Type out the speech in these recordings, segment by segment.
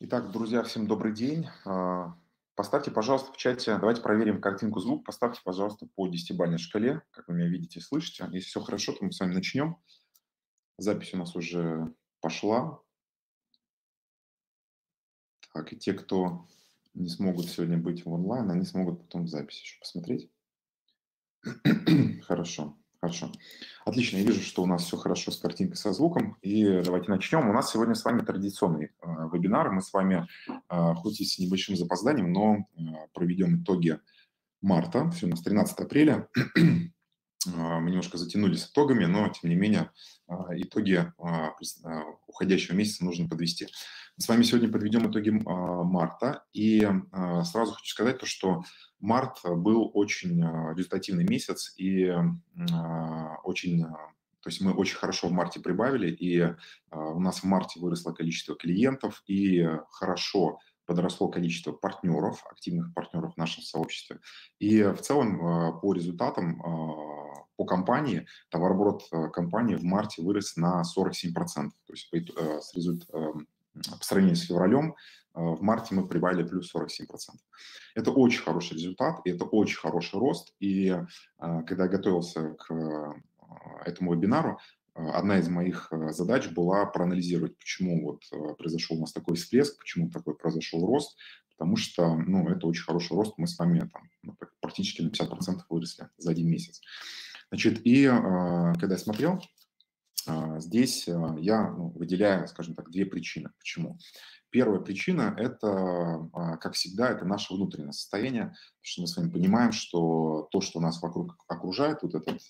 Итак, друзья, всем добрый день. А, поставьте, пожалуйста, в чате, давайте проверим картинку звук, поставьте, пожалуйста, по 10-бальной шкале, как вы меня видите, слышите. Если все хорошо, то мы с вами начнем. Запись у нас уже пошла. Так, и те, кто не смогут сегодня быть в онлайн, они смогут потом в записи еще посмотреть. Хорошо. Хорошо. Отлично, я вижу, что у нас все хорошо с картинкой, со звуком. И давайте начнем. У нас сегодня с вами традиционный э, вебинар. Мы с вами, э, хоть и с небольшим запозданием, но э, проведем итоги марта. Все, у нас 13 апреля. Э, мы немножко затянули с итогами, но, тем не менее, э, итоги э, уходящего месяца нужно подвести. С вами сегодня подведем итоги марта. И сразу хочу сказать то, что март был очень результативный месяц и очень то есть мы очень хорошо в марте прибавили, и у нас в марте выросло количество клиентов, и хорошо подросло количество партнеров, активных партнеров в нашем сообществе. И в целом по результатам по компании, товарооборот компании в марте вырос на 47%. То есть с результ... по сравнению с февралем в марте мы прибавили плюс 47%. Это очень хороший результат, и это очень хороший рост. И когда я готовился к этому вебинару, одна из моих задач была проанализировать, почему вот произошел у нас такой всплеск, почему такой произошел рост, потому что, ну, это очень хороший рост, мы с вами там ну, практически на 50% выросли за один месяц. Значит, и когда я смотрел, здесь я ну, выделяю, скажем так, две причины. Почему? Первая причина – это, как всегда, это наше внутреннее состояние, потому что мы с вами понимаем, что то, что нас вокруг окружает, вот этот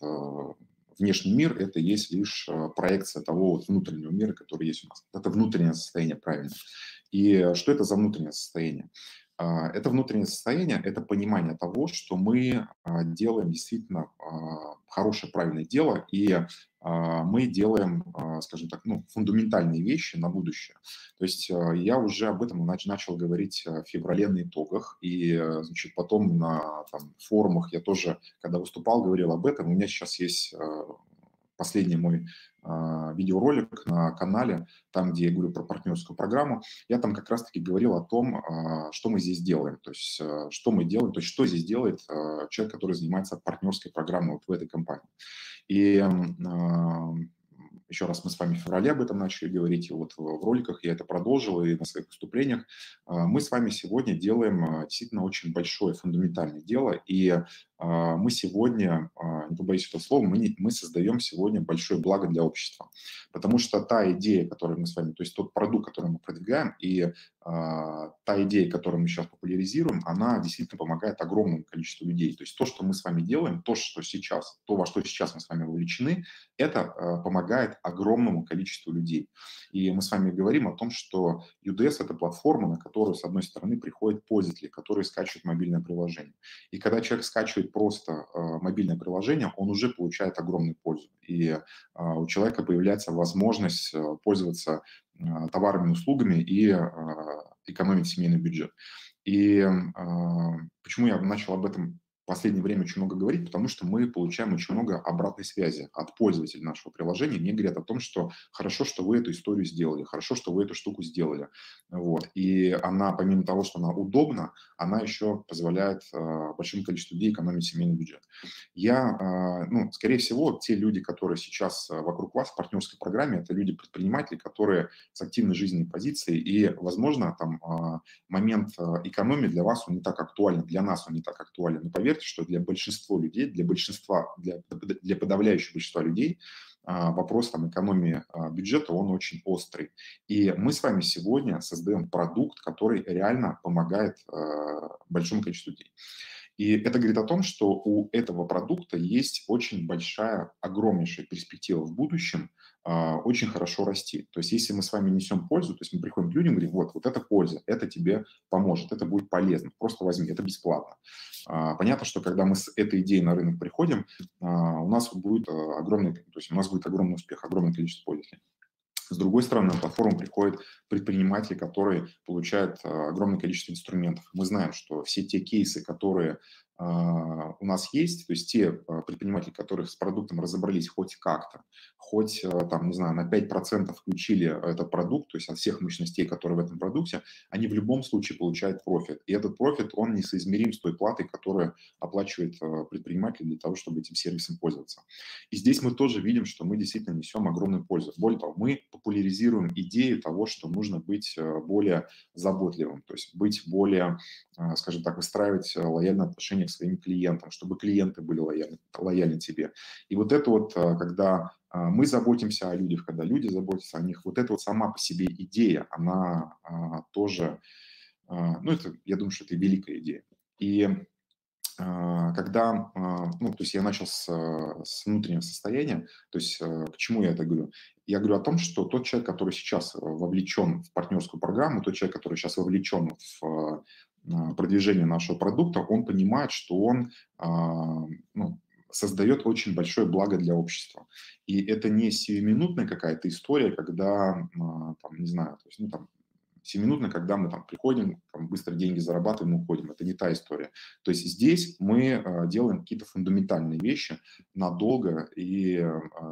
внешний мир – это есть лишь проекция того вот внутреннего мира, который есть у нас. Это внутреннее состояние, правильно. И что это за внутреннее состояние? Это внутреннее состояние, это понимание того, что мы делаем действительно хорошее, правильное дело, и мы делаем, скажем так, ну, фундаментальные вещи на будущее. То есть я уже об этом начал говорить в феврале на итогах, и значит, потом на там, форумах я тоже, когда выступал, говорил об этом. У меня сейчас есть последний мой э, видеоролик на канале, там, где я говорю про партнерскую программу, я там как раз-таки говорил о том, э, что мы здесь делаем, то есть э, что мы делаем, то есть что здесь делает человек, который занимается партнерской программой вот в этой компании. И еще раз мы с вами в феврале об этом начали говорить, и вот в роликах я это продолжил, и на своих выступлениях. Мы с вами сегодня делаем действительно очень большое фундаментальное дело, и а, мы сегодня, а, не побоюсь этого слова, мы, не, мы создаем сегодня большое благо для общества. Потому что та идея, которую мы с вами, то есть тот продукт, который мы продвигаем, и а, та идея, которую мы сейчас популяризируем, она действительно помогает огромному количеству людей. То есть то, что мы с вами делаем, то, что сейчас, то, во что сейчас мы с вами вовлечены, это а, помогает огромному количеству людей. И мы с вами говорим о том, что UDS – это платформа, на которую, с одной стороны, приходят пользователи, которые скачивают мобильное приложение. И когда человек скачивает просто а, мобильное приложение, он уже получает огромную пользу. И а, у человека появляется возможность а, пользоваться товарами услугами и экономить семейный бюджет. И почему я начал об этом в последнее время очень много говорить, потому что мы получаем очень много обратной связи от пользователей нашего приложения. Мне говорят о том, что хорошо, что вы эту историю сделали, хорошо, что вы эту штуку сделали. Вот. И она, помимо того, что она удобна, она еще позволяет э, большому количеству людей экономить семейный бюджет. Я, э, ну, скорее всего, те люди, которые сейчас э, вокруг вас в партнерской программе, это люди-предприниматели, которые с активной жизненной позицией, и, возможно, там э, момент экономии для вас он не так актуален, для нас он не так актуален. Но поверьте, поверьте, что для большинства людей, для большинства, для, для подавляющего большинства людей а, вопрос там, экономии а, бюджета, он очень острый. И мы с вами сегодня создаем продукт, который реально помогает а, большому количеству людей. И это говорит о том, что у этого продукта есть очень большая, огромнейшая перспектива в будущем а, очень хорошо расти. То есть если мы с вами несем пользу, то есть мы приходим к людям и говорим, вот, вот это польза, это тебе поможет, это будет полезно, просто возьми, это бесплатно. А, понятно, что когда мы с этой идеей на рынок приходим, а, у нас будет огромный, то есть у нас будет огромный успех, огромное количество пользователей. С другой стороны, на платформу приходят предприниматели, которые получают огромное количество инструментов. Мы знаем, что все те кейсы, которые у нас есть, то есть те предприниматели, которые с продуктом разобрались хоть как-то, хоть, там, не знаю, на 5% включили этот продукт, то есть от всех мощностей, которые в этом продукте, они в любом случае получают профит. И этот профит, он несоизмерим с той платой, которую оплачивает предприниматель для того, чтобы этим сервисом пользоваться. И здесь мы тоже видим, что мы действительно несем огромную пользу. Более того, мы популяризируем идею того, что нужно быть более заботливым, то есть быть более, скажем так, выстраивать лояльное отношение к своим клиентам, чтобы клиенты были лояльны, лояльны тебе. И вот это вот, когда мы заботимся о людях, когда люди заботятся о них, вот эта вот сама по себе идея, она тоже, ну, это, я думаю, что это великая идея. И когда, ну, то есть я начал с, с внутреннего состояния, то есть к чему я это говорю? Я говорю о том, что тот человек, который сейчас вовлечен в партнерскую программу, тот человек, который сейчас вовлечен в продвижение нашего продукта, он понимает, что он ну, создает очень большое благо для общества. И это не сиюминутная какая-то история, когда, там, не знаю, то есть, ну, там, семиминутно, когда мы там приходим, там, быстро деньги зарабатываем и уходим. Это не та история. То есть здесь мы делаем какие-то фундаментальные вещи надолго и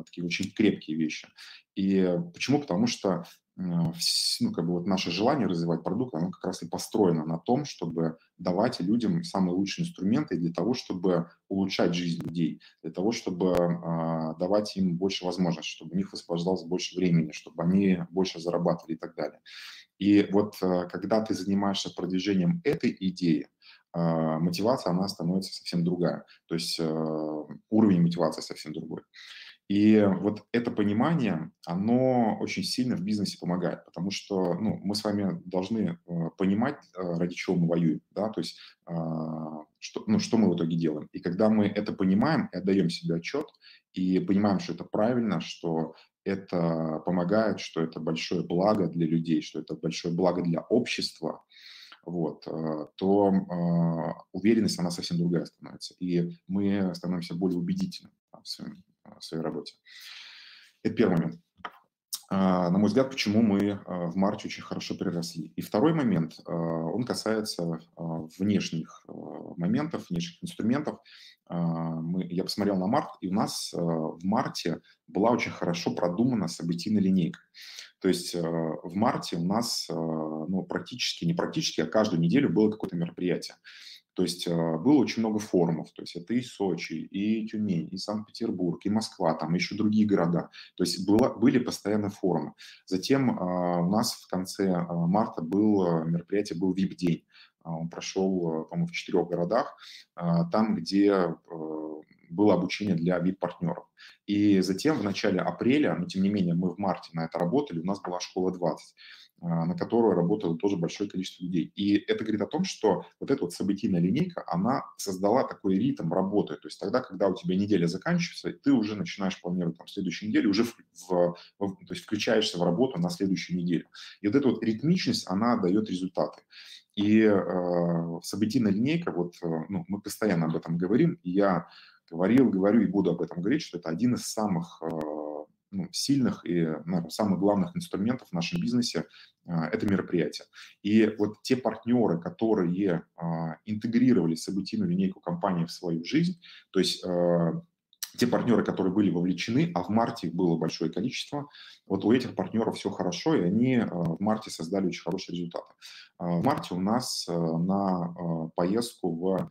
такие очень крепкие вещи. И почему? Потому что ну, как бы вот наше желание развивать продукт, оно как раз и построено на том, чтобы давать людям самые лучшие инструменты для того, чтобы улучшать жизнь людей, для того, чтобы э, давать им больше возможностей, чтобы у них высвобождалось больше времени, чтобы они больше зарабатывали и так далее. И вот э, когда ты занимаешься продвижением этой идеи, э, мотивация, она становится совсем другая. То есть э, уровень мотивации совсем другой. И вот это понимание, оно очень сильно в бизнесе помогает, потому что ну, мы с вами должны э, понимать, э, ради чего мы воюем, да, то есть э, что, ну, что мы в итоге делаем. И когда мы это понимаем и отдаем себе отчет, и понимаем, что это правильно, что это помогает, что это большое благо для людей, что это большое благо для общества, вот, то э, уверенность, она совсем другая становится. И мы становимся более убедительными в своем в своей работе. Это первый момент. А, на мой взгляд, почему мы а, в марте очень хорошо переросли. И второй момент, а, он касается внешних моментов, внешних инструментов. Мы, я посмотрел на март, и у нас в марте была очень хорошо продумана событийная линейка. То есть в марте у нас ну, практически, не практически, а каждую неделю было какое-то мероприятие. То есть а, было очень много форумов, то есть это и Сочи, и Тюмень, и Санкт-Петербург, и Москва, там еще другие города. То есть было, были постоянно форумы. Затем а, у нас в конце а, марта был мероприятие, был VIP-день. Он прошел, по-моему, в четырех городах, там, где было обучение для VIP-партнеров. И затем в начале апреля, но тем не менее мы в марте на это работали, у нас была школа 20. А, на которую работало тоже большое количество людей. И это говорит о том, что вот эта вот событийная линейка, она создала такой ритм работы. То есть тогда, когда у тебя неделя заканчивается, ты уже начинаешь планировать там следующую неделю, уже в, в, в, то есть включаешься в работу на следующую неделю. И вот эта вот ритмичность, она дает результаты. И э, событийная линейка, вот э, ну, мы постоянно об этом говорим, и я говорил, говорю и буду об этом говорить, что это один из самых э, ну, сильных и наверное, самых главных инструментов в нашем бизнесе а, это мероприятие. И вот те партнеры, которые а, интегрировали событийную линейку компании в свою жизнь, то есть а, те партнеры, которые были вовлечены, а в марте их было большое количество, вот у этих партнеров все хорошо, и они в марте создали очень хорошие результаты. В марте у нас на поездку в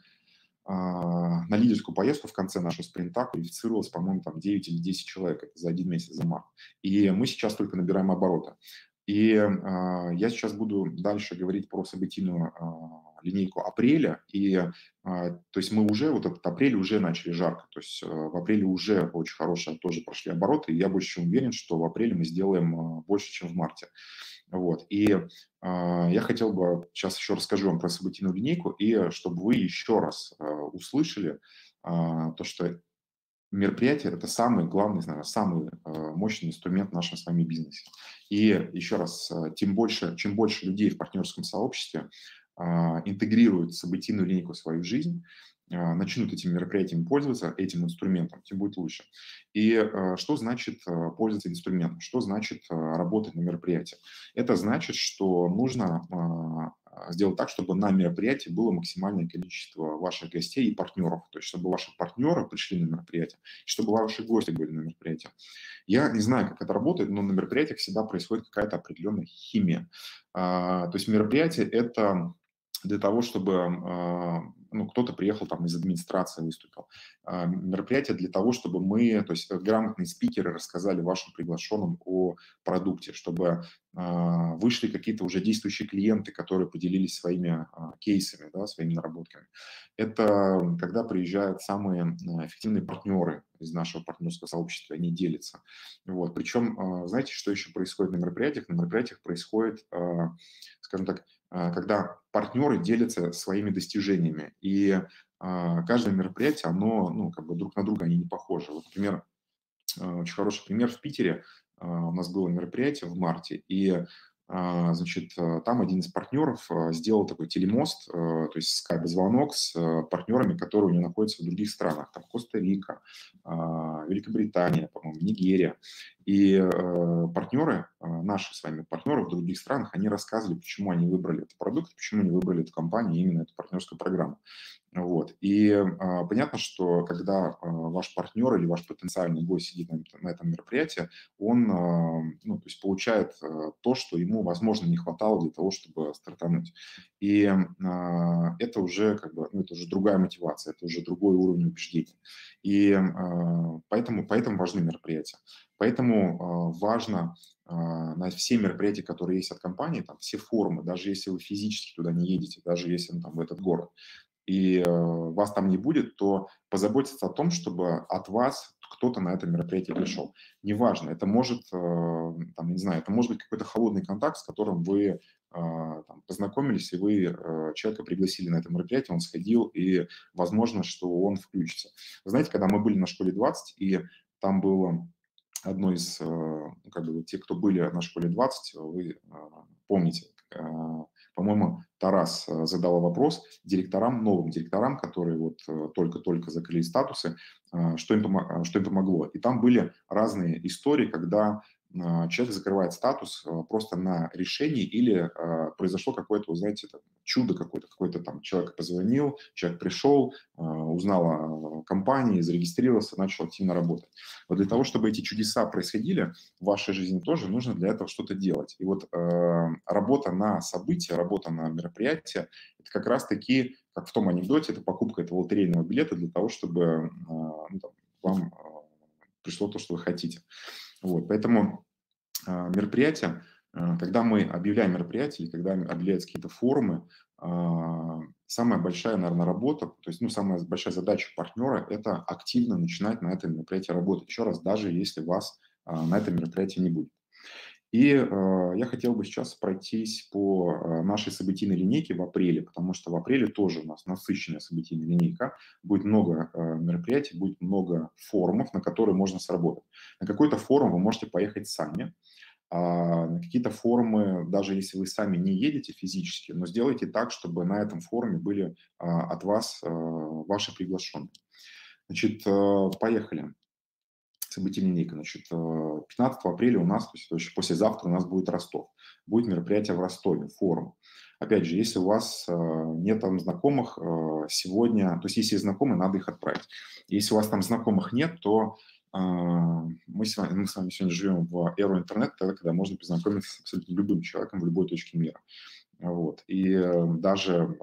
на лидерскую поездку в конце нашего спринта квалифицировалось, по-моему, там 9 или 10 человек это за один месяц, за март. И мы сейчас только набираем обороты. И э, я сейчас буду дальше говорить про событийную э, линейку апреля. И э, то есть мы уже, вот этот апрель уже начали жарко. То есть э, в апреле уже очень хорошие тоже прошли обороты. И я больше чем уверен, что в апреле мы сделаем э, больше, чем в марте. Вот. И э, я хотел бы сейчас еще расскажу вам про событийную линейку, и чтобы вы еще раз э, услышали э, то, что мероприятие – это самый главный, наверное, самый э, мощный инструмент в нашем с вами бизнесе. И еще раз, э, тем больше, чем больше людей в партнерском сообществе э, интегрируют событийную линейку в свою жизнь, начнут этим мероприятием пользоваться, этим инструментом, тем будет лучше. И что значит пользоваться инструментом? Что значит работать на мероприятии? Это значит, что нужно сделать так, чтобы на мероприятии было максимальное количество ваших гостей и партнеров, то есть чтобы ваши партнеры пришли на мероприятие, чтобы ваши гости были на мероприятии. Я не знаю, как это работает, но на мероприятиях всегда происходит какая-то определенная химия. То есть мероприятие – это для того, чтобы а, ну, кто-то приехал там из администрации, выступил. А, мероприятие для того, чтобы мы, то есть грамотные спикеры рассказали вашим приглашенным о продукте, чтобы а, вышли какие-то уже действующие клиенты, которые поделились своими кейсами, да, своими наработками. Это когда приезжают самые эффективные партнеры из нашего партнерского сообщества, они делятся. Вот. Причем, знаете, что еще происходит на мероприятиях? На мероприятиях происходит, скажем так, а, когда партнеры делятся своими достижениями. И а, каждое мероприятие, оно, ну, как бы друг на друга они не похожи. Вот, например, а, очень хороший пример в Питере. У нас было мероприятие в марте, и значит, там один из партнеров сделал такой телемост, то есть скайп-звонок с партнерами, которые у него находятся в других странах, там Коста-Рика, Великобритания, по-моему, Нигерия. И э, партнеры, э, наши с вами партнеры в других странах, они рассказывали, почему они выбрали этот продукт, почему они выбрали эту компанию, именно эту партнерскую программу. Вот. И э, понятно, что когда э, ваш партнер или ваш потенциальный гость сидит на, на этом мероприятии, он э, ну, то есть получает э, то, что ему, возможно, не хватало для того, чтобы стартануть. И э, это уже как бы, ну, это уже другая мотивация, это уже другой уровень убеждений. И э, поэтому, поэтому важны мероприятия. Поэтому э, важно э, на все мероприятия, которые есть от компании, там все форумы, даже если вы физически туда не едете, даже если ну, там, в этот город, и э, вас там не будет, то позаботиться о том, чтобы от вас кто-то на это мероприятие пришел. Неважно, это может, там, не знаю, это может быть какой-то холодный контакт, с которым вы там, познакомились, и вы человека пригласили на это мероприятие, он сходил, и возможно, что он включится. Вы знаете, когда мы были на школе 20, и там было одно из, э, как бы, те, кто были на школе 20, вы э, помните, э, по-моему, Тарас задал вопрос директорам, новым директорам, которые вот только-только закрыли статусы, что им, что им помогло. И там были разные истории, когда а, человек закрывает статус а, просто на решении или а, произошло какое-то, вы знаете, чудо какое-то, какой-то там человек позвонил, человек пришел, узнал о компании, зарегистрировался, начал активно работать. Вот для того, чтобы эти чудеса происходили в вашей жизни тоже, нужно для этого что-то делать. И вот работа на события, работа на мероприятия, это как раз-таки, как в том анекдоте, это покупка этого лотерейного билета для того, чтобы ну, там, вам пришло то, что вы хотите. Вот, поэтому э, мероприятия, э, когда мы объявляем мероприятия, или когда объявляются какие-то форумы, э, самая большая, наверное, работа, то есть, ну, самая большая задача партнера – это активно начинать на этом мероприятии работать. Еще раз, даже если вас на этом мероприятии не будет. И э, я хотел бы сейчас пройтись по э, нашей событийной линейке в апреле, потому что в апреле тоже у нас насыщенная событийная линейка, будет много э, мероприятий, будет много форумов, на которые можно сработать. На какой-то форум вы можете поехать сами, а на какие-то форумы, даже если вы сами не едете физически, но сделайте так, чтобы на этом форуме были а, от вас а, ваши приглашенные. Значит, э, поехали событий линейка. Значит, 15 э, апреля у нас, то есть еще послезавтра у нас будет Ростов. Будет мероприятие в Ростове, форум. Опять же, если у вас э, нет там знакомых э, сегодня, то есть если есть знакомые, надо их отправить. Если у вас там знакомых нет, то мы с, вами, мы с вами сегодня живем в эру интернета, тогда, когда можно познакомиться с абсолютно любым человеком в любой точке мира. Вот. И даже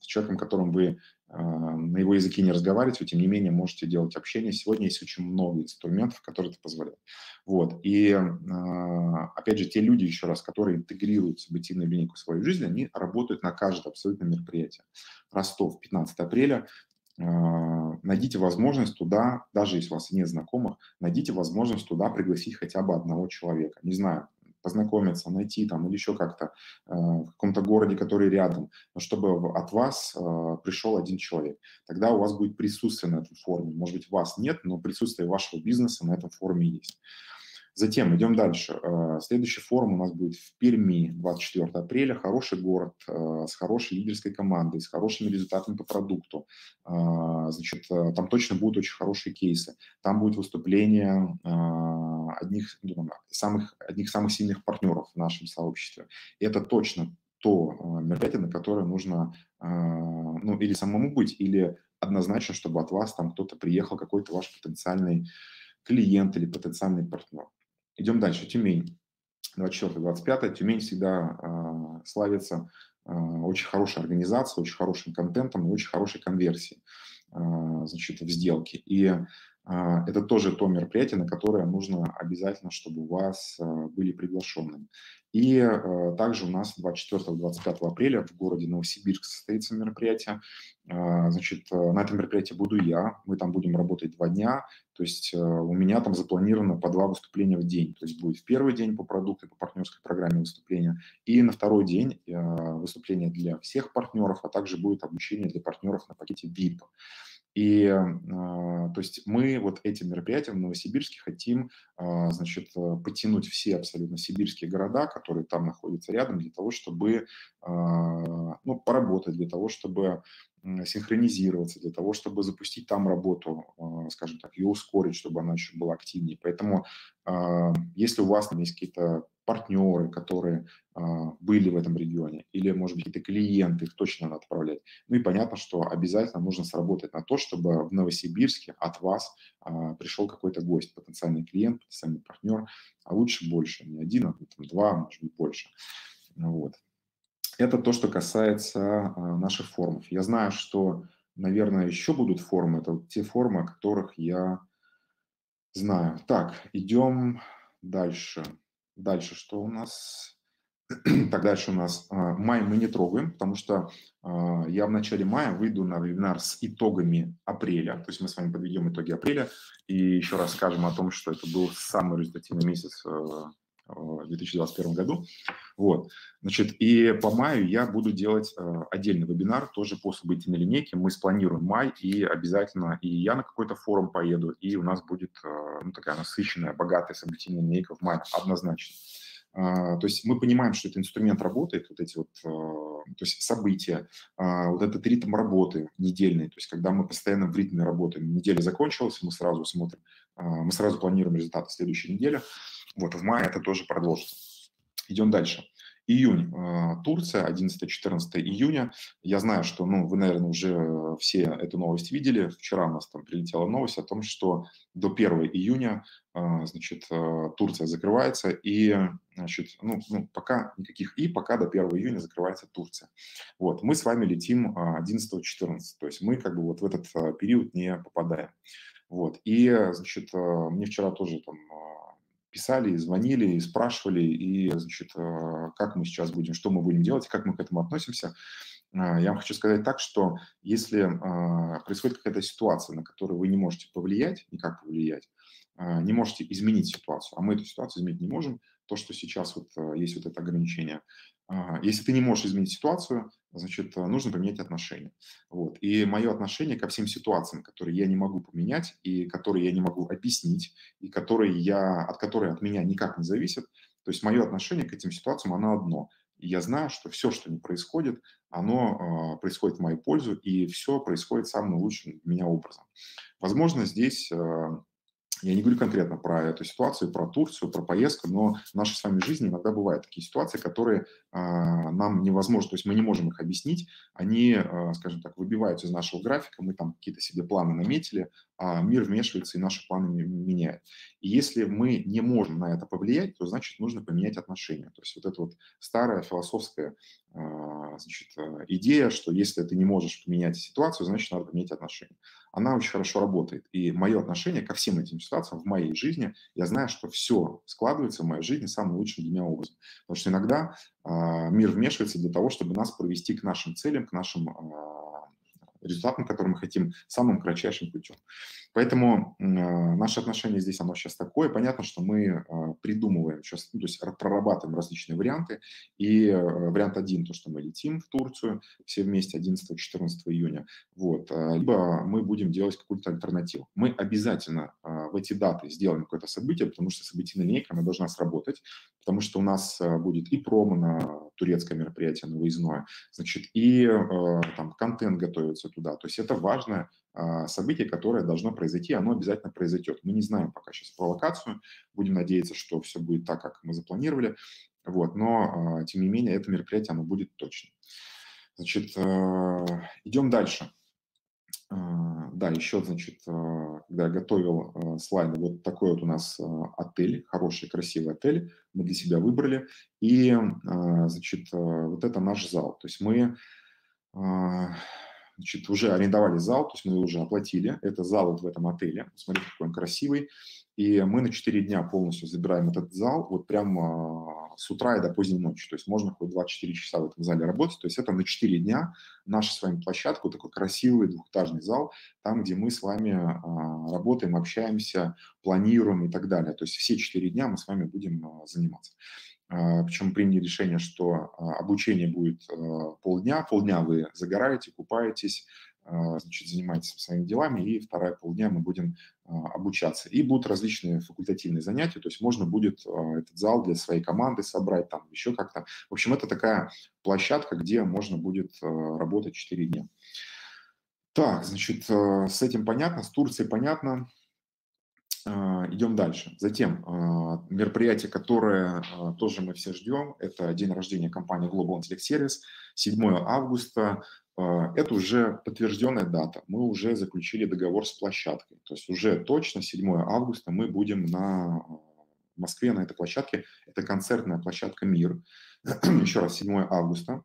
с человеком, которым вы на его языке не разговариваете, вы, тем не менее, можете делать общение. Сегодня есть очень много инструментов, которые это позволяют. Вот. И, а, опять же, те люди, еще раз, которые интегрируют событийную линейку в свою жизнь, они работают на каждое абсолютно мероприятие. Ростов, 15 апреля. А, найдите возможность туда, даже если у вас нет знакомых, найдите возможность туда пригласить хотя бы одного человека. Не знаю, познакомиться, найти там или еще как-то э, в каком-то городе, который рядом, но чтобы от вас э, пришел один человек. Тогда у вас будет присутствие на этом форуме. Может быть, вас нет, но присутствие вашего бизнеса на этом форуме есть. Затем идем дальше. Э, следующий форум у нас будет в Перми 24 апреля. Хороший город э, с хорошей лидерской командой, с хорошими результатами по продукту. Э, значит, там точно будут очень хорошие кейсы. Там будет выступление одних, ну, самых, одних самых сильных партнеров в нашем сообществе. И это точно то мероприятие, на которое нужно ну, или самому быть, или однозначно, чтобы от вас там кто-то приехал, какой-то ваш потенциальный клиент или потенциальный партнер. Идем дальше. Тюмень. 24-25. Тюмень всегда э, славится э, очень хорошей организацией, очень хорошим контентом и очень хорошей конверсией э, значит, в сделке. И это тоже то мероприятие, на которое нужно обязательно, чтобы у вас а, были приглашенные. И а, также у нас 24-25 апреля в городе Новосибирск состоится мероприятие. Значит, на этом мероприятии буду я, мы там будем работать два дня, то есть у меня там запланировано по два выступления в день. То есть будет в первый день по продукту, по партнерской программе выступления, и на второй день выступление для всех партнеров, а также будет обучение для партнеров на пакете VIP. И, а, то есть мы вот этим мероприятием в Новосибирске хотим, а, значит, э, потянуть все абсолютно сибирские города, которые там находятся рядом, для того, чтобы, а, ну, поработать, для того, чтобы синхронизироваться, для того, чтобы запустить там работу, скажем так, ее ускорить, чтобы она еще была активнее. Поэтому если у вас там есть какие-то партнеры, которые а, были в этом регионе, или, может быть, какие-то клиенты, их точно надо отправлять. Ну и понятно, что обязательно нужно сработать на то, чтобы в Новосибирске от вас а, пришел какой-то гость, потенциальный клиент, потенциальный партнер, а лучше больше, не один, а там, два, может быть, больше. Вот. Это то, что касается а, наших форумов. Я знаю, что, наверное, еще будут форумы. Это вот те форумы, о которых я знаю. Так, идем дальше. Дальше что у нас? Так, дальше у нас а, май мы не трогаем, потому что а, я в начале мая выйду на вебинар с итогами апреля. То есть мы с вами подведем итоги апреля и еще раз скажем о том, что это был самый результативный месяц а, в 2021 году. Вот. Значит, и по маю я буду делать э, отдельный вебинар тоже по событийной линейке. Мы спланируем май, и обязательно и я на какой-то форум поеду, и у нас будет э, ну, такая насыщенная, богатая событийная линейка в мае, однозначно. Uh, то есть мы понимаем, что этот инструмент работает, вот эти вот, то есть события, вот этот ритм работы недельный, то есть когда мы постоянно в ритме работаем, неделя закончилась, мы сразу смотрим, мы сразу планируем результаты следующей недели, вот, в мае это тоже продолжится. Идем дальше. Июнь, а, Турция, 11-14 июня. Я знаю, что, ну, вы, наверное, уже все эту новость видели. Вчера у нас там прилетела новость о том, что до 1 июня, а, значит, а, Турция закрывается, и, значит, ну, ну, пока никаких «и», пока до 1 июня закрывается Турция. Вот, мы с вами летим 11-14, то есть мы как бы вот в этот период не попадаем. Вот, и, значит, мне вчера тоже там писали, звонили, спрашивали, и, значит, э, как мы сейчас будем, что мы будем делать, как мы к этому относимся. А, я вам хочу сказать так, что если а, происходит какая-то ситуация, на которую вы не можете повлиять, никак повлиять, не можете изменить ситуацию, а мы эту ситуацию изменить не можем, то, что сейчас вот э, есть вот это ограничение. Если ты не можешь изменить ситуацию, значит, э, нужно поменять отношения. Вот. И мое отношение ко всем ситуациям, которые я не могу поменять, и которые я не могу объяснить, и которые я, от которых от меня никак не зависят, то есть мое отношение к этим ситуациям, оно одно. И я знаю, что все, что не происходит, оно э, происходит в мою пользу, и все происходит самым лучшим для меня образом. Возможно, здесь э, я не говорю конкретно про эту ситуацию, про Турцию, про поездку, но в нашей с вами жизни иногда бывают такие ситуации, которые э, нам невозможно, то есть мы не можем их объяснить, они, э, скажем так, выбиваются из нашего графика, мы там какие-то себе планы наметили, а мир вмешивается и наши планы меняет. И если мы не можем на это повлиять, то значит нужно поменять отношения. То есть вот эта вот старая философская э, значит, идея, что если ты не можешь поменять ситуацию, значит надо поменять отношения она очень хорошо работает. И мое отношение ко всем этим ситуациям в моей жизни, я знаю, что все складывается в моей жизни самым лучшим для меня образом. Потому что иногда э, мир вмешивается для того, чтобы нас провести к нашим целям, к нашим э, результатом, который мы хотим, самым кратчайшим путем. Поэтому э, наше отношение здесь, оно сейчас такое. Понятно, что мы э, придумываем сейчас, ну, то есть прорабатываем различные варианты. И э, вариант один, то, что мы летим в Турцию все вместе 11-14 июня. Вот. Э, либо мы будем делать какую-то альтернативу. Мы обязательно э, в эти даты сделаем какое-то событие, потому что событийная линейка, она должна сработать, потому что у нас э, будет и промо на турецкое мероприятие, на выездное, значит, и э, там контент готовится туда. То есть это важное а, событие, которое должно произойти, оно обязательно произойдет. Мы не знаем пока сейчас про локацию, будем надеяться, что все будет так, как мы запланировали. Вот, но, тем не менее, это мероприятие, оно будет точно. Значит, идем дальше. Да, еще, значит, когда я готовил слайды, вот такой вот у нас отель, хороший, красивый отель, мы для себя выбрали. И, значит, вот это наш зал. То есть мы значит, уже арендовали зал, то есть мы уже оплатили. Это зал вот в этом отеле. Смотрите, какой он красивый. И мы на 4 дня полностью забираем этот зал, вот прямо с утра и до поздней ночи. То есть можно хоть 24 часа в этом зале работать. То есть это на 4 дня наша с вами площадка, такой красивый двухэтажный зал, там, где мы с вами а, работаем, общаемся, планируем и так далее. То есть все 4 дня мы с вами будем а, заниматься. А, Причем приняли решение, что а, обучение будет а, полдня, полдня вы загораете, купаетесь, значит, занимаетесь своими делами, и вторая полдня мы будем обучаться. И будут различные факультативные занятия, то есть можно будет этот зал для своей команды собрать, там еще как-то. В общем, это такая площадка, где можно будет работать 4 дня. Так, значит, с этим понятно, с Турцией понятно. А, идем дальше. Затем а, мероприятие, которое а, тоже мы все ждем, это день рождения компании Global Intellect Service, 7 августа. Это уже подтвержденная дата. Мы уже заключили договор с площадкой. То есть уже точно 7 августа мы будем на Москве на этой площадке. Это концертная площадка «Мир». Еще раз, 7 августа.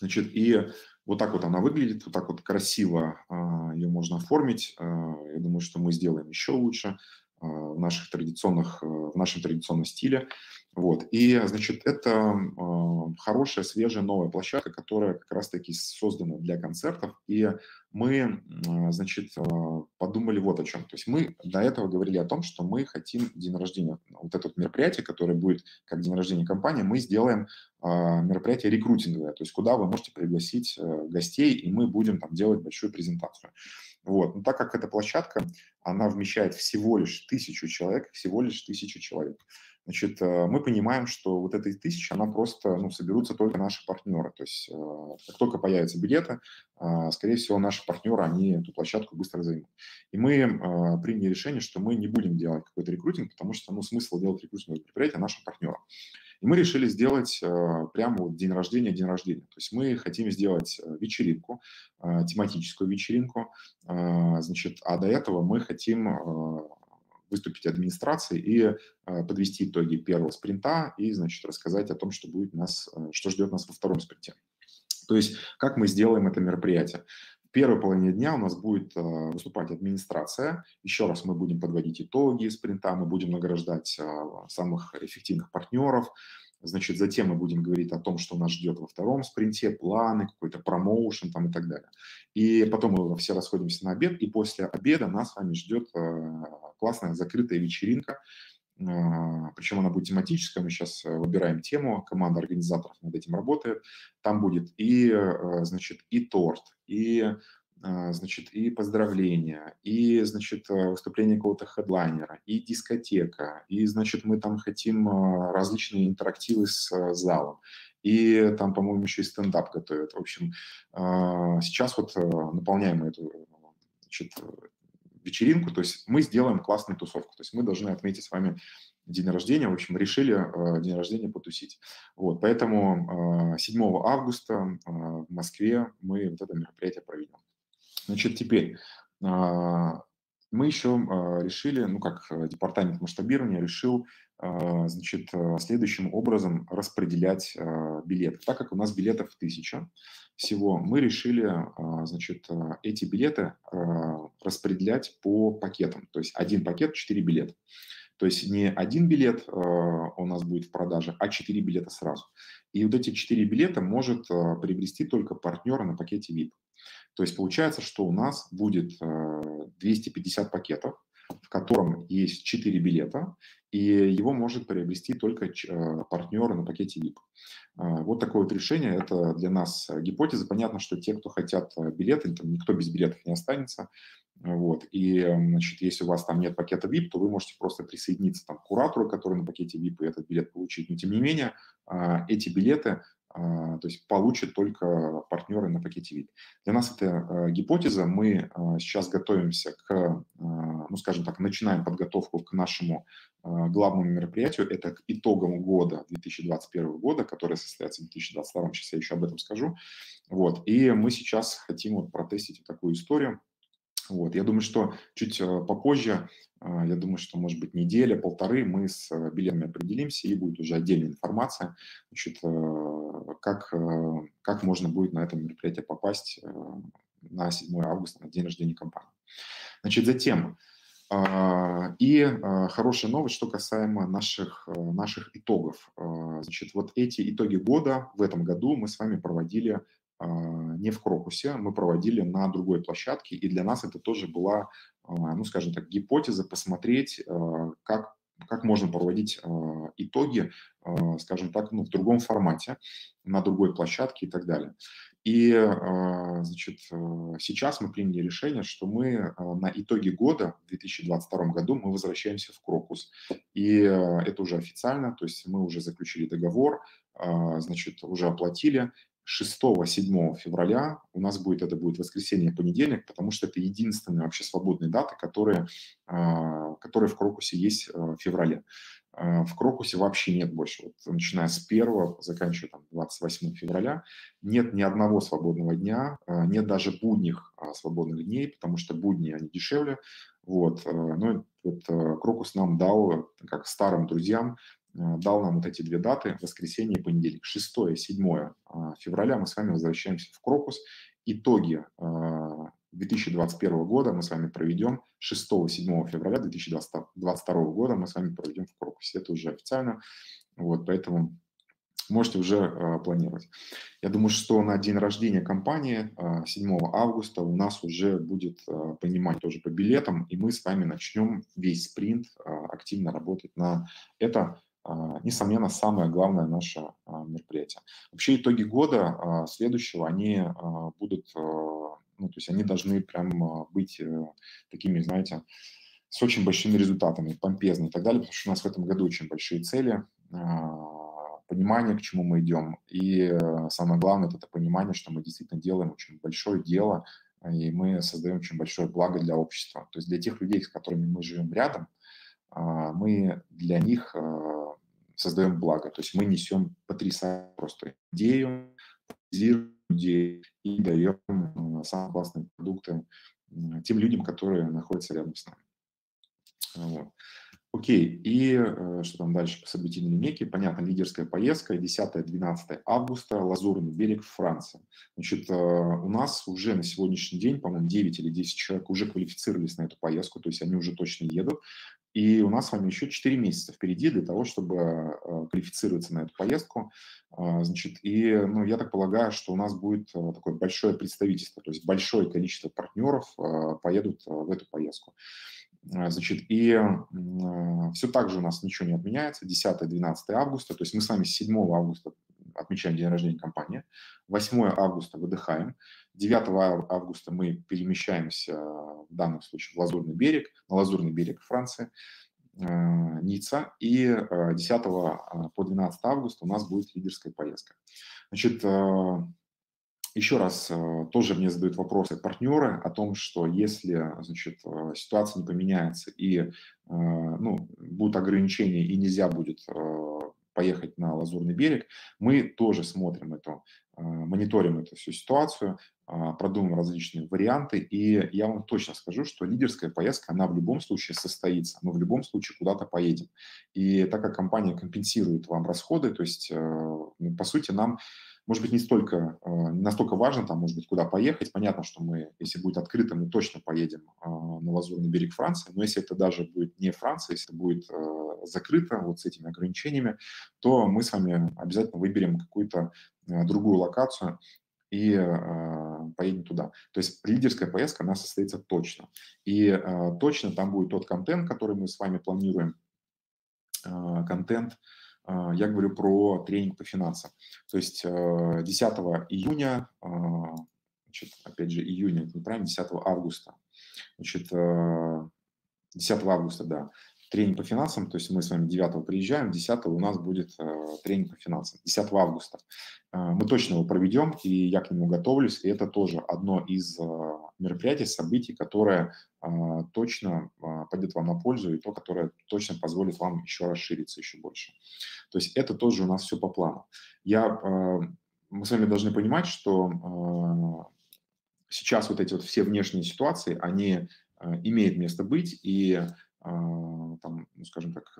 Значит, и вот так вот она выглядит, вот так вот красиво а, ее можно оформить. А, я думаю, что мы сделаем еще лучше в наших традиционных, в нашем традиционном стиле. Вот. И, значит, это хорошая, свежая, новая площадка, которая как раз-таки создана для концертов. И мы, значит, подумали вот о чем. То есть мы до этого говорили о том, что мы хотим день рождения, вот это мероприятие, которое будет как день рождения компании, мы сделаем мероприятие рекрутинговое, то есть куда вы можете пригласить э, гостей, и мы будем там делать большую презентацию. Вот. Но так как эта площадка, она вмещает всего лишь тысячу человек, всего лишь тысячу человек, значит, э, мы понимаем, что вот этой тысячи, она просто, ну, соберутся только наши партнеры. То есть э, как только появятся билеты, э, скорее всего, наши партнеры, они эту площадку быстро займут. И мы приняли решение, что мы не будем делать какой-то рекрутинг, потому что, ну, смысл делать рекрутинговое предприятие нашим партнерам. И мы решили сделать прямо вот день рождения, день рождения. То есть мы хотим сделать вечеринку, тематическую вечеринку, значит, а до этого мы хотим выступить администрацией и э, подвести итоги первого спринта и, значит, рассказать о том, что будет нас, э, что ждет нас во втором спринте. То есть, как мы сделаем это мероприятие. Первой половине дня у нас будет э, выступать администрация. Еще раз мы будем подводить итоги спринта, мы будем награждать самых эффективных партнеров, Значит, затем мы будем говорить о том, что нас ждет во втором спринте, планы, какой-то промоушен там и так далее. И потом мы все расходимся на обед, и после обеда нас с вами ждет э, классная закрытая вечеринка, э, причем она будет тематическая, мы сейчас э, выбираем тему, команда организаторов над этим работает. Там будет и, значит, и торт, и а, значит, и поздравления, и, значит, э, выступление какого-то хедлайнера, и дискотека, и, значит, мы там хотим а, различные интерактивы с э, залом, и там, по-моему, еще и стендап готовят. В общем, а, сейчас вот э, наполняем эту значит, вечеринку, то есть мы сделаем классную тусовку, то есть мы должны отметить с вами день рождения, в общем, решили день рождения потусить. Вот, поэтому 7 августа в Москве мы вот это мероприятие проведем. Значит, теперь а, мы еще а, решили, ну как э, департамент масштабирования решил, значит, следующим образом распределять билеты. Так как у нас билетов тысяча всего, мы решили, значит, эти билеты распределять по пакетам. То есть один пакет, четыре билета. То есть не один билет у нас будет в продаже, а четыре билета сразу. И вот эти четыре билета может приобрести только партнер на пакете VIP. То есть получается, что у нас будет 250 э, пакетов, в котором есть 4 билета, и его может приобрести только э, партнер на пакете VIP. Э, вот такое вот решение, это для нас гипотеза. Понятно, что те, кто хотят билеты, там никто без билетов не останется. Вот. И, значит, если у вас там нет пакета VIP, то вы можете просто присоединиться там, к куратору, который на пакете VIP, и этот билет получить. Но, тем не менее, эти билеты а, то есть получат только партнеры на пакете VIP. Для нас это а, гипотеза. Мы а, сейчас готовимся к ну, скажем так, начинаем подготовку к нашему главному мероприятию. Это к итогам года 2021 года, который состоится в 2022. Сейчас я еще об этом скажу. Вот. И мы сейчас хотим вот протестить такую историю. Вот. Я думаю, что чуть попозже а, я думаю, что, может быть, неделя, полторы мы с э, билетами определимся, и будет уже отдельная информация, значит, э, как, э, как можно будет на это мероприятие попасть на 7 августа, на день рождения компании. Значит, затем, а, и хорошая новость, что касаемо наших, наших итогов. А, значит, вот эти итоги года в этом году мы с вами проводили не в Крокусе, мы проводили на другой площадке, и для нас это тоже была а, ну, скажем так, гипотеза, посмотреть, а, как, как можно проводить а, итоги, скажем так, ну, в другом формате, на другой площадке и так далее. И, значит, сейчас мы приняли решение, что мы на итоге года, в 2022 году, мы возвращаемся в Крокус. И это уже официально, то есть мы уже заключили договор, значит, уже оплатили, 6-7 февраля у нас будет, это будет воскресенье, понедельник, потому что это единственные вообще свободные даты, которые, а, которые в Крокусе есть а, в феврале. А, в Крокусе вообще нет больше, вот, начиная с 1 заканчивая там, 28 февраля, нет ни одного свободного дня, нет даже будних свободных дней, потому что будни они дешевле. Вот. Ну, вот Крокус нам дал, как старым друзьям, Э, дал нам вот эти две даты, воскресенье и понедельник. 6 и 7 а, февраля мы с вами возвращаемся в Крокус. Итоги 2021 а, года мы с вами проведем 6-7 февраля 2022 года мы с вами проведем в Крокусе. Это уже официально. Вот, поэтому можете уже э, планировать. Я думаю, что на день рождения компании э, 7 августа у нас уже будет э, понимание тоже по билетам, и мы с вами начнем весь спринт э, активно работать на это а, несомненно, самое главное наше а, мероприятие. Вообще итоги года а, следующего, они будут, ну, то есть они должны прям быть э, такими, знаете, с очень большими результатами, помпезными и так далее, потому что у нас в этом году очень большие цели, понимание, к чему мы идем. И самое главное, это понимание, что мы действительно делаем очень большое дело, и мы создаем очень большое благо для общества. То есть для тех людей, с которыми мы живем рядом, мы для них создаем благо. То есть мы несем потрясающую просто идею, идею и даем э, самые классные продукты тем людям, которые находятся рядом с нами. Вот. Окей, и э, что там дальше по событийной линейке? Понятно, лидерская поездка, 10-12 августа, Лазурный берег, Франция. Значит, э, у нас уже на сегодняшний день, по-моему, 9 или 10 человек уже квалифицировались на эту поездку, то есть они уже точно едут. И у нас с вами еще 4 месяца впереди для того, чтобы э, квалифицироваться на эту поездку. Э, значит, и ну, я так полагаю, что у нас будет э, такое большое представительство, то есть большое количество партнеров поедут в эту поездку. Значит, и все так же у нас ничего не отменяется. 10-12 августа, то есть мы с вами с 7 августа отмечаем день рождения компании. 8 августа выдыхаем. 9 августа мы перемещаемся в данном случае в Лазурный берег, на Лазурный берег Франции, э, Ницца. И 10 э, э, по 12 августа у нас будет лидерская поездка. Значит, еще раз, тоже мне задают вопросы партнеры о том, что если значит, ситуация не поменяется и ну, будут ограничения и нельзя будет поехать на Лазурный берег, мы тоже смотрим эту, а, мониторим эту всю ситуацию, а, продумываем различные варианты, и я вам точно скажу, что лидерская поездка, она в любом случае состоится, мы в любом случае куда-то поедем. И так как компания компенсирует вам расходы, то есть, э, ну, по сути, нам может быть, не столько, э, не настолько важно, там, может быть, куда поехать. Понятно, что мы, если будет открыто, мы точно поедем э, на Лазурный берег Франции, но если это даже будет не Франция, если будет э, закрыто вот с этими ограничениями, то мы с вами обязательно выберем какую-то другую локацию и поедем туда. То есть лидерская поездка, она состоится точно. И точно там будет тот контент, который мы с вами планируем, контент, я говорю про тренинг по финансам. То есть 10 э, июня, а, значит, опять же, июня, это неправильно, 10 августа, значит, 10 э, августа, да, тренинг по финансам, то есть мы с вами 9 приезжаем, 10 у нас будет э, тренинг по финансам, 10 августа. Мы точно его проведем, и я к нему готовлюсь, и это тоже одно из мероприятий, событий, которое точно пойдет вам на пользу, и то, которое точно позволит вам еще расшириться еще больше. То есть это тоже у нас все по плану. Я, мы с вами должны понимать, что сейчас вот эти вот все внешние ситуации, они имеют место быть, и там, ну, скажем так,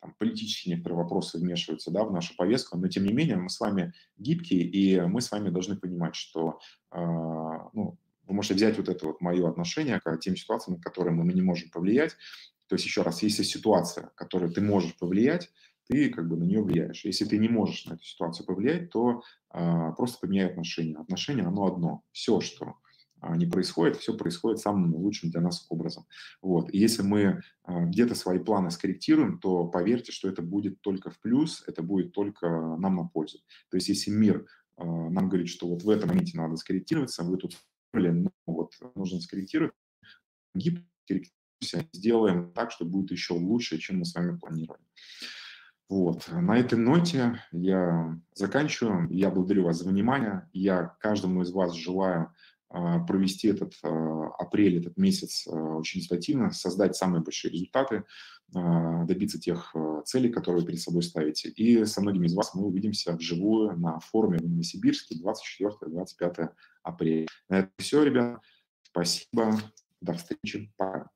там, политические некоторые вопросы вмешиваются да, в нашу повестку, но тем не менее мы с вами гибкие, и мы с вами должны понимать, что ну, вы можете взять вот это вот мое отношение к тем ситуациям, на которые мы не можем повлиять. То есть еще раз, если ситуация, которую ты можешь повлиять, ты как бы на нее влияешь. Если ты не можешь на эту ситуацию повлиять, то э, просто поменяй отношения. Отношения, оно одно. Все, что э, не происходит, все происходит самым лучшим для нас образом. Вот. И если мы э, где-то свои планы скорректируем, то поверьте, что это будет только в плюс, это будет только нам на пользу. То есть если мир э, нам говорит, что вот в этом моменте надо скорректироваться, вы тут ну, вот нужно скорректировать, гибко сделаем так, что будет еще лучше, чем мы с вами планировали. Вот. На этой ноте я заканчиваю. Я благодарю вас за внимание. Я каждому из вас желаю а, провести этот а, апрель, этот месяц а, очень результативно, создать самые большие результаты, добиться тех целей, которые вы перед собой ставите. И со многими из вас мы увидимся вживую на форуме в Новосибирске 24-25 апреля. На это все, ребята. Спасибо. До встречи. Пока.